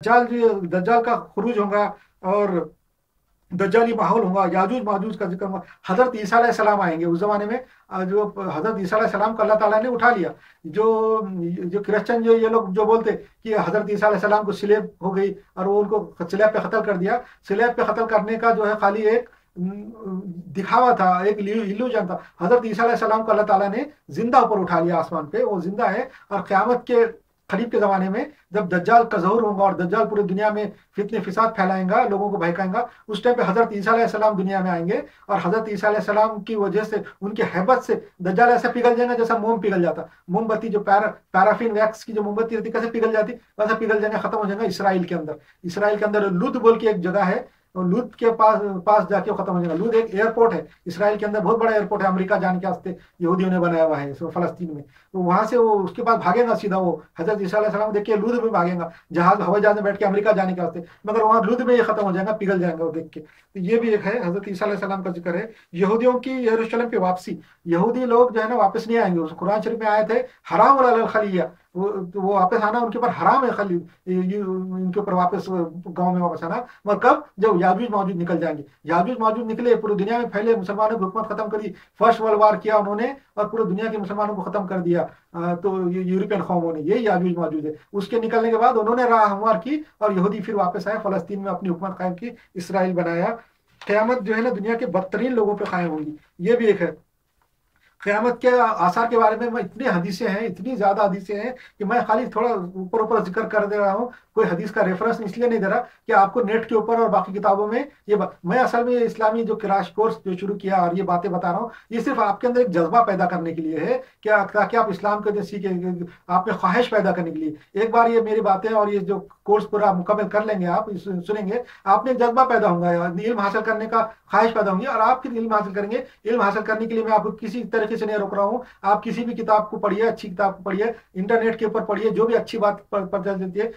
दज्जाल दज्जाल का खुरूज होगा और दज्जाली माहौल होगा, याजूज माजूज का ज़िक्र होगा। हज़रत ईसा सलाम आएँगे। उस जमाने में जो हज़रत ईसा सलाम को अल्लाह ताला ने उठा लिया। जो जो क्रिश्चियन जो ये लोग, जो बोलते कि हज़रत ईसा सलाम को स्लेब हो गई और वो उनको स्लेब पे कत्ल कर दिया। स्लेब पे कत्ल करने का जो है खाली एक दिखावा था, एक इल्यूजन था। हज़रत ईसा सलाम को अल्लाह ताला ने ज़िंदा ऊपर उठा लिया आसमान पे। वो ज़िंदा है और क्यामत के खरीब के ज़माने में जब दज्जाल का जहूर होगा और दज्जाल पूरी दुनिया में फितने फिसाद फैलाएँगा, लोगों को बहकाएँगा, उस टाइम पे हज़रत ईसा दुनिया में आएँगे और हज़रत ईसा की वजह से, उनकी हैबत से दज्जाल ऐसा पिघल जाएँगे जैसा मोम पिघल जाता। मोमबत्ती जो पैरा, पैराफिन वैक्स की जो मोमबत्ती रहती, कैसे पिघल जाती? वैसा पिघल जाएँगे, खत्म हो जाएगा इसराइल के अंदर। इसराइल के अंदर लुद बोल की एक जगह है लूद के पास पास जाके खत्म हो जाएगा। लूद एक एयरपोर्ट है। इसराइल के अंदर बहुत बड़ा एयरपोर्ट है। अमेरिका जाने के वास्ते यहूदियों ने बनाया हुआ है फलस्तीन में। तो वहाँ से वो, उसके बाद भागेगा सीधा वो, हज़रत ईसा देख के लूद में भागेगा। जहाज़, हवाई जहाज़ में बैठ के अमेरिका जाने के वास्ते। मगर वहाँ लूद में ये खत्म हो जाएगा, पिघल जाएगा वो देख के। तो ये भी एक है, हज़रत ईसा का ज़िक्र है। यहूदियों की यरूशलेम की वापसी, यहूदी लोग जो है ना, वापस नहीं आएँगे। उस कुरान शरीफ में आए थे, हराम खलिया वो तो वो वापस आना, उनके ऊपर हराम है खाली उनके ऊपर वापस गाँव में वापस आना। मगर कब? जब याजूज मौजूद निकल जाएँगे। याजूज मौजूद निकले, पूरी दुनिया में फैले, मुसलमानों की हुकूमत खत्म करी, फ़र्स्ट वर्ल्ड वार किया उन्होंने, और पूरी दुनिया के मुसलमानों को खत्म कर दिया। तो यूरोपियन कौमों ने यही याजूज मौजूद है। उसके निकलने के बाद उन्होंने राह हमवार की, और यहूदी फिर वापस आए, फलस्तीन में अपनी हुकूमत कायम की, इसराइल बनाया। क्यामत जो है ना, दुनिया के बदतरीन लोगों पर कायम होगी। ये भी एक है। क़यामत के आसार के बारे में मैं इतनी हदीसें हैं, इतनी ज़्यादा हदीसें हैं कि मैं खाली थोड़ा ऊपर ऊपर ज़िक्र कर दे रहा हूँ, कोई हदीस का रेफरेंस इसलिए नहीं दे रहा कि आपको नेट के ऊपर और बाकी किताबों में ये मैं असल में इस्लामी जो क्रैश कोर्स जो शुरू किया और ये बातें बता रहा हूँ, ये सिर्फ़ आपके अंदर एक जज्बा पैदा करने के लिए है क्या ताकि आप इस्लाम को सीखे, आप में ख्वाहिश पैदा करने के लिए। एक बार ये मेरी बातें और ये जो कोर्स पूरा मुकम्मल कर लेंगे आप सुनेंगे आपने एक जज्बा पैदा होगा, इल्म हासिल करने का ख्वाहिश पैदा होंगी और आप फिर इल्म हासिल करेंगे। इल्म हासिल करने के लिए मैं आपको किसी तरीके से नहीं रोक रहा हूँ। आप किसी भी किताब को पढ़िए, अच्छी किताब को पढ़िए, इंटरनेट के ऊपर पढ़िए, जो भी अच्छी बात पता देती है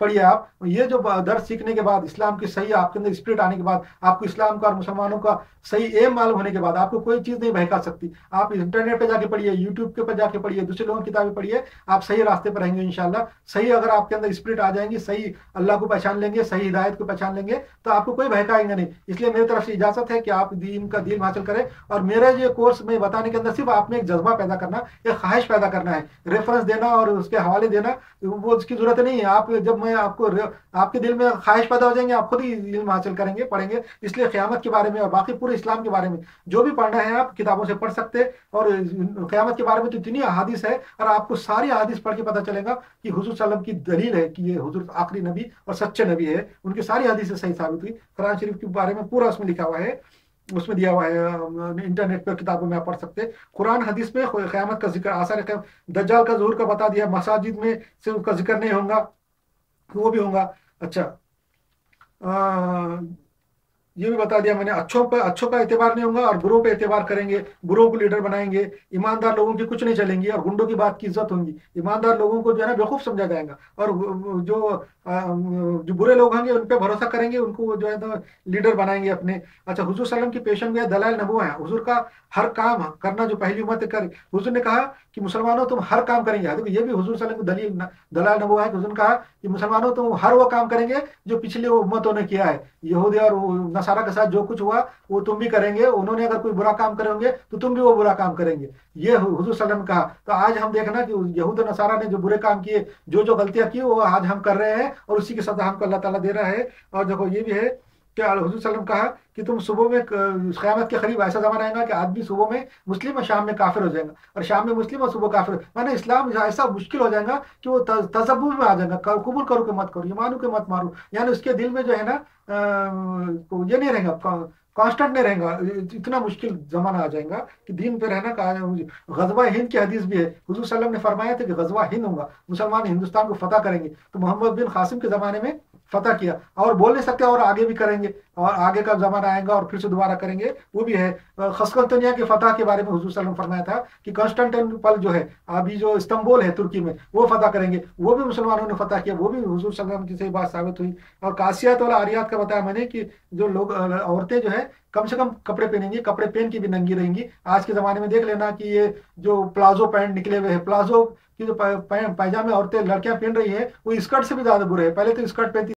पढ़िए आप। ये जो दर्द सीखने के बाद, इस्लाम की सही, आपके अंदर स्पिरिट आने के बाद, आपको इस्लाम का और मुसलमानों का सही एम मालूम होने के बाद, आपको कोई चीज़ नहीं बहका सकती। आप इंटरनेट पे जाके पढ़िए यूट्यूब के ऊपर जाके पढ़िए, दूसरे लोगों की किताबें पढ़िए, आप सही रास्ते पर रहेंगे इंशाल्लाह। सही अगर आपके अंदर स्पिरिट आ जाएँगी, सही अल्लाह को पहचान लेंगे, सही हिदायत को पहचान लेंगे तो आपको कोई बहकाएँगे नहीं। इसलिए मेरी तरफ़ से इजाज़त है कि आप दीन का दिल हासिल करें और मेरा जो कोर्स में बताने के अंदर सिर्फ़ आपने एक जज्बा पैदा करना, एक ख्वाहिश पैदा करना है रेफरेंस देना और उसके हवाले देना, वो उसकी ज़रूरत नहीं है। आप जब मैं आपको आपके दिल में ख्वाहिश पैदा हो जाएँगे, आप खुद ही इल्म हासिल करेंगे, पढ़ेंगे, इसलिए क़्यामत के बारे में और बाकी पूरे इस्लाम के बारे में, जो भी पढ़ना है आप किताबों से पढ़ सकते हैं। और क़्यामत के बारे में तो इतनी अहादिस है और आपको सारी अहादिस पढ़ के पता चलेगा कि हुजूर सल्लम की दलील है कि ये हुजूर आखिरी नबी और सच्चे नबी है। उनकी सारी हदीसें सही साबित हुई। कुरान शरीफ के बारे में पूरा उसमें लिखा हुआ है। उसमें दिया हुआ है इंटरनेट पर किताबों में आप पढ़ सकते हैं। कुरान हदीस में क़्यामत का ज़िक्र आसार दज्जाल का जहूर का बता दिया मसाजिद में से उसका ज़िक्र नहीं होगा वो भी होगा। अच्छा। आ, ये भी बता दिया मैंने, अच्छों पर अच्छों का एतबार नहीं होगा और बुरों पे एतबार करेंगे, बुरों को लीडर बनाएँगे, ईमानदार लोगों की कुछ नहीं चलेंगी और गुंडों की बात की इज़्ज़त होगी। ईमानदार लोगों को जो है ना बेवकूफ़ समझा जाएगा और जो जो बुरे लोग होंगे उन पर भरोसा करेंगे, उनको जो है ना लीडर बनाएँगे अपने। अच्छा हुजूर सलम की पेशन में दलाल नबुआ है। हुजूर का हर काम करना जो पहली उम्मत कर हुजूर ने कहा कि मुसलमानों तुम हर काम करेंगे। देखो, ये भी हुजूर सलम की दलील दलाल नबुआ है। हुजूर कहा कि मुसलमानों तुम हर वो काम करेंगे जो पिछले उम्मतों ने किया है। यहूदी और नसारा के साथ जो कुछ हुआ, वो तुम भी करेंगे। उन्होंने अगर कोई बुरा काम करेंगे तो तुम भी वो बुरा काम करेंगे। ये हजू सलम कहा। तो आज हम देखना कि यहूद नसारा ने जो बुरे काम किए जो जो गलतियाँ की, वो आज हम कर रहे हैं और उसी के साथ हमको अल्लाह तला दे रहा है। और देखो, ये भी है कि हजूर कहा कि तुम सुबह में क़यामत के करीब ऐसा जमाना आएगा कि आदमी सुबह में मुस्लिम और शाम में काफिर हो जाएगा। और शाम में मुस्लिम और सुबह काफिर माना इस्लाम ऐसा मुश्किल हो जाएगा कि वो तजब्बु में आ जाएगा। कबूल करो कि मत करो, ये मानो कि मत मारो। यानी उसके दिल में जो है ना ये नहीं रहेगा कांस्टेंट नहीं रहेगा। इतना मुश्किल जमाना आ जाएगा कि दिन पे रहना का गजवा हिंद की हदीस भी है। हजूर ने फरमाया था कि गजवा हिंद होगा। मुसलमान हिंदुस्तान को फतह करेंगे। तो मोहम्मद बिन कासिम के ज़माने में फतह किया। और बोल नहीं सकते, और आगे भी करेंगे, और आगे का जमाना आएगा और फिर से दोबारा करेंगे, वो भी है। खसकंतनिया के फतह के बारे में हजूर सल्लम फरमाया था कि कॉन्स्टेंटिनपल जो है, अभी जो इस्तंबुल है तुर्की में, वो फतह करेंगे। वो भी मुसलमानों ने फतह किया, वो भी हजूर सल्लम की सही बात साबित हुई। और कासियात वाला आरियात का बताया मैंने कि जो लोग औरतें जो है, कम से कम कपड़े पहनेंगी, कपड़े पहन के भी नंगी रहेंगी। आज के ज़माने में देख लेना कि ये जो प्लाजो पैंट निकले हुए हैं, प्लाजो की जो पायजामे औरतें लड़कियाँ पहन रही है, वो स्कर्ट से भी ज़्यादा बुरे है। पहले तो स्कर्ट पहनती